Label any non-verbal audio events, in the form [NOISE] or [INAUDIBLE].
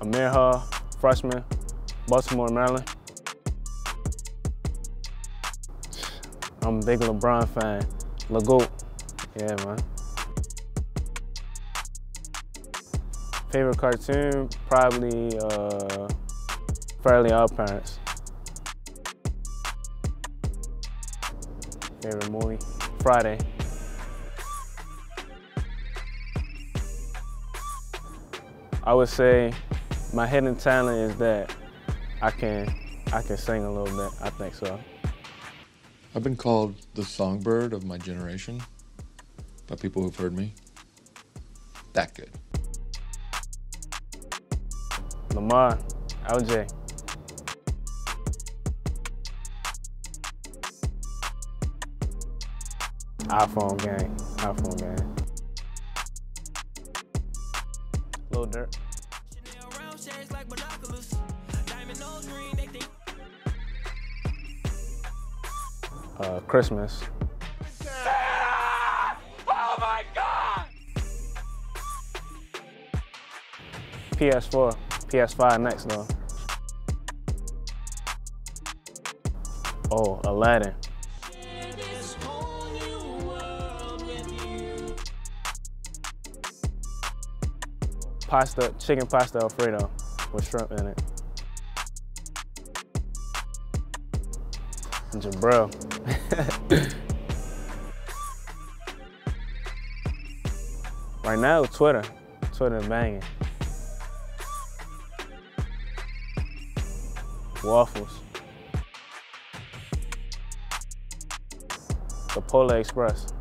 Aamir freshman, Baltimore, Maryland. I'm a big LeBron fan. LeGoat. Yeah, man. Favorite cartoon? Probably uh, Fairly Odd Parents. Favorite movie? Friday. I would say my hidden talent is that I can I can sing a little bit. I think so. I've been called the songbird of my generation by people who've heard me. That good. Lamar, LJ. iPhone gang, iPhone gang. Lil. Uh, Christmas. Oh my God! PS4, PS5 next though. Oh, Aladdin. Pasta, chicken pasta Alfredo with shrimp in it. Jabril. [LAUGHS] right now, Twitter. Twitter banging. Waffles. The Polar Express.